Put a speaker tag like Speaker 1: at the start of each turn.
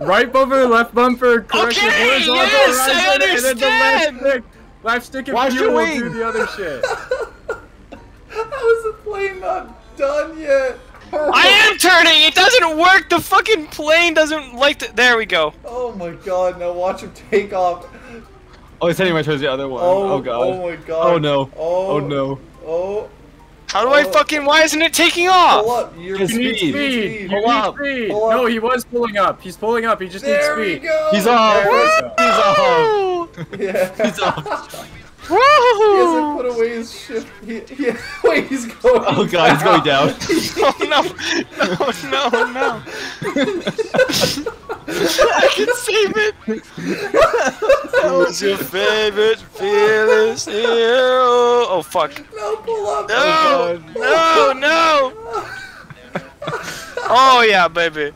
Speaker 1: right bumper, left bumper, correct the
Speaker 2: Okay,
Speaker 1: horizontal
Speaker 2: yes, I
Speaker 1: and then the left
Speaker 2: understand.
Speaker 1: stick. Left stick and
Speaker 3: Watch
Speaker 1: fuel
Speaker 3: your
Speaker 1: will
Speaker 3: wing.
Speaker 1: do the other shit.
Speaker 4: How is the plane not done yet?
Speaker 2: I am turning. It doesn't work. The fucking plane doesn't like. The, there we go.
Speaker 4: Oh my god, now watch him take off.
Speaker 3: Oh, he's heading right towards the other one.
Speaker 4: Oh,
Speaker 3: Oh, god.
Speaker 4: Oh my god.
Speaker 3: Oh, no.
Speaker 4: Oh,
Speaker 3: Oh no.
Speaker 4: Oh.
Speaker 2: How do I
Speaker 4: Oh.
Speaker 2: fucking? Why isn't it taking
Speaker 4: Pull
Speaker 2: off?
Speaker 4: up. You're
Speaker 1: You need
Speaker 3: Speed.
Speaker 1: speed. You
Speaker 3: Pull
Speaker 1: need
Speaker 3: up.
Speaker 1: speed.
Speaker 4: Pull up.
Speaker 1: No, he was pulling up. He's pulling up. He just
Speaker 4: There
Speaker 1: needs speed.
Speaker 4: go.
Speaker 3: He's off.
Speaker 1: There we.
Speaker 3: He's off.
Speaker 2: Woo!
Speaker 4: Yeah.
Speaker 3: He's off.
Speaker 4: He hasn't
Speaker 2: Woo!
Speaker 4: put away his ship. He, he, wait, he's going.
Speaker 3: Oh god, he's going down.
Speaker 2: Oh, oh no! No! No! No! I can save it. Who's your favorite fearless hero? Oh fuck!
Speaker 4: No, pull up.
Speaker 2: No! Oh no! No! Oh yeah, baby.